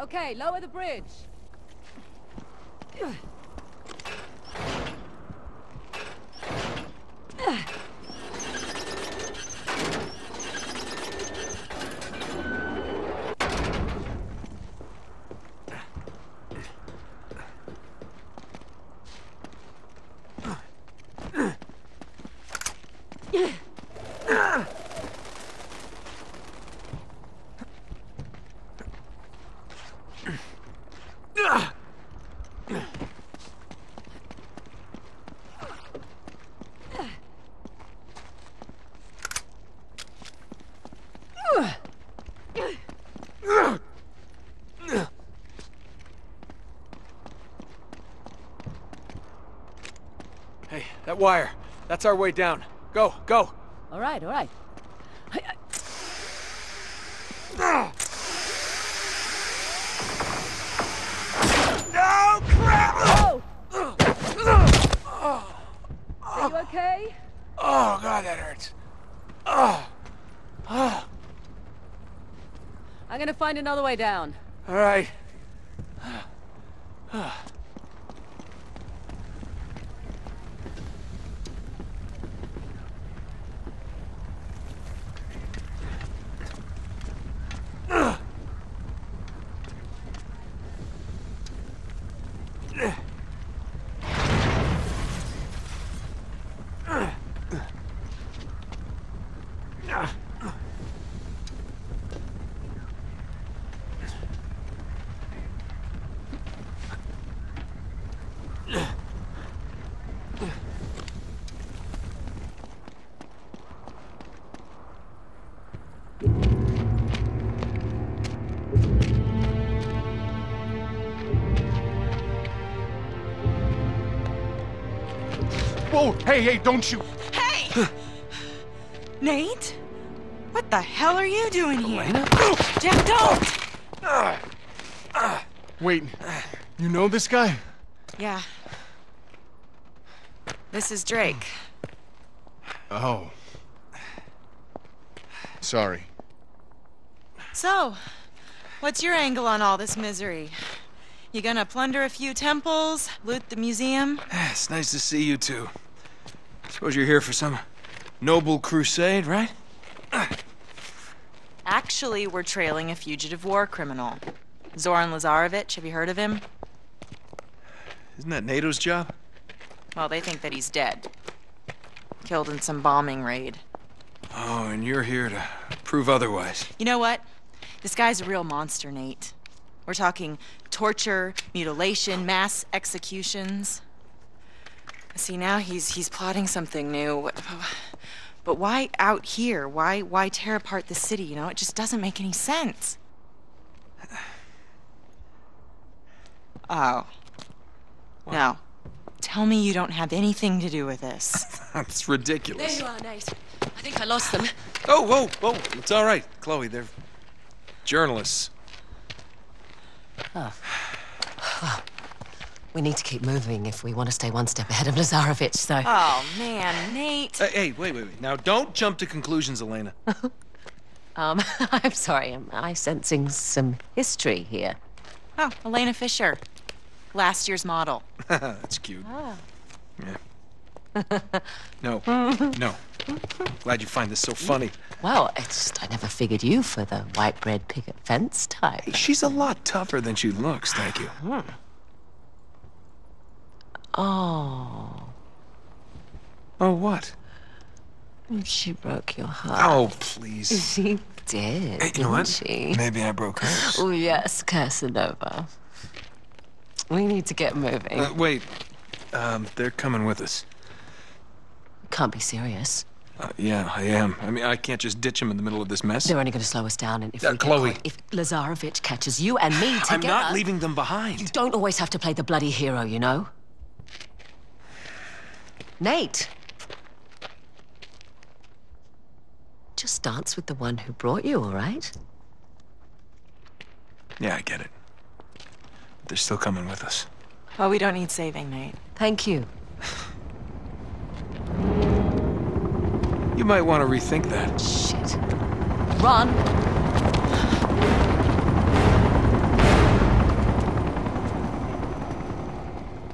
Okay, lower the bridge. Hey, that wire. That's our way down. Go, go. All right, all right. No, crap! Oh! Are you okay? Oh, God, that hurts. Oh. oh, I'm gonna find another way down. all right. Whoa! Hey, hey, don't shoot! Hey! Nate? What the hell are you doing here? Jack, don't! Wait, you know this guy? Yeah. This is Drake. Oh. Sorry. So, what's your angle on all this misery? You gonna plunder a few temples, loot the museum? It's nice to see you two. Suppose you're here for some noble crusade, right? Actually, we're trailing a fugitive war criminal. Zoran Lazarevic, have you heard of him? Isn't that NATO's job? Well, they think that he's dead. Killed in some bombing raid. Oh, and you're here to prove otherwise. You know what? This guy's a real monster, Nate. We're talking torture, mutilation, mass executions. See, now he's he's plotting something new. But why out here? Why why tear apart the city? You know, it just doesn't make any sense. Oh. now Tell me you don't have anything to do with this. That's There ridiculous. you are, Nate. I think I lost them. Oh, whoa, whoa. It's all right, Chloe. They're journalists. We need to keep moving if we want to stay one step ahead of Lazarevic, so... Oh man, Nate. Hey, hey, wait, wait, wait. Now, don't jump to conclusions, Elena. Um, I'm sorry, am I sensing some history here? Oh, Elena Fisher. Last year's model. That's cute. Yeah. No, no. Glad you find this so funny. Well, it's just I never figured you for the white bread picket fence type. Hey, she's a lot tougher than she looks, thank you. Oh, Oh, what? she broke your heart. Oh, please. She did, Hey, you know what? she? Maybe I broke hers. Oh, yes, Casanova. We need to get moving. Uh, wait. Um, they're coming with us. Can't be serious. Uh, yeah, I am. I mean, I can't just ditch them in the middle of this mess. They're only going to slow us down, and if Uh, Chloe. caught- if Lazarevic catches you and me together, I'm not leaving them behind. You don't always have to play the bloody hero, you know? Nate! Just dance with the one who brought you, all right? Yeah, I get it. They're still coming with us. Well, we don't need saving, Nate. Thank you. you might want to rethink that. Shit. Run!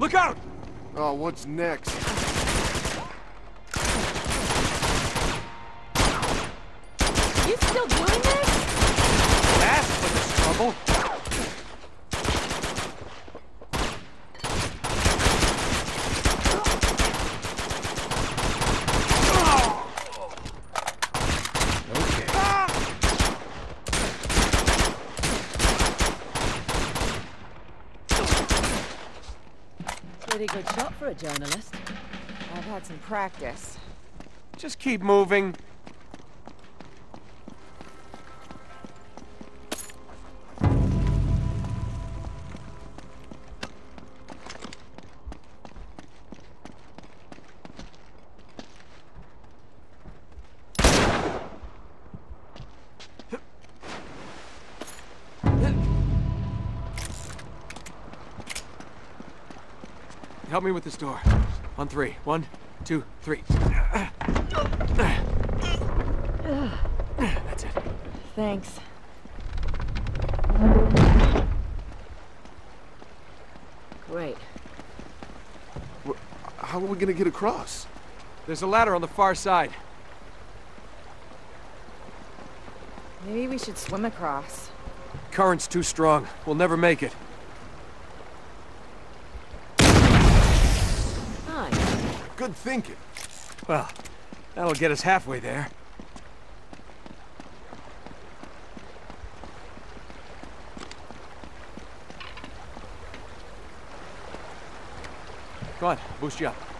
Look out! Oh, what's next? Pretty good shot for a journalist. I've had some practice. Just keep moving. Help me with this door. On three. One, two, three. That's it. Thanks. Great. How are we gonna get across? There's a ladder on the far side. Maybe we should swim across. Current's too strong. We'll never make it. Nice. Good thinking. Well, that'll get us halfway there. Go on, boost you up.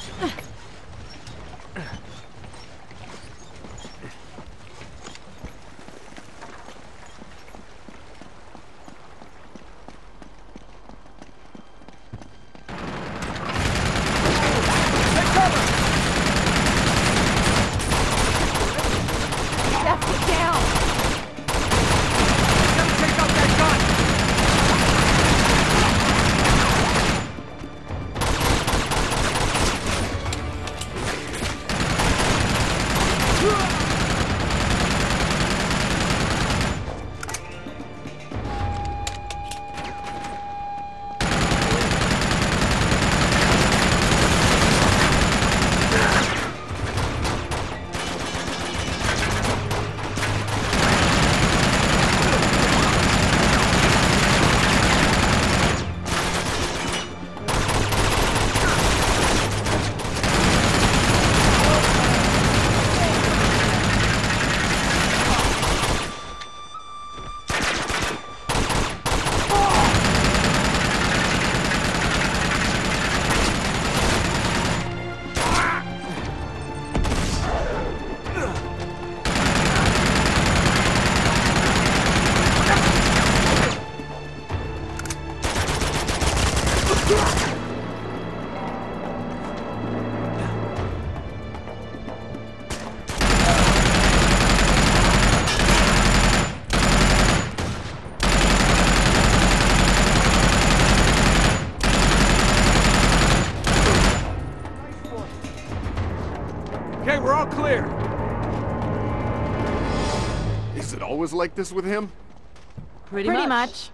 Jeff, Okay, we're all clear. Is it always like this with him? Pretty, Pretty much. much.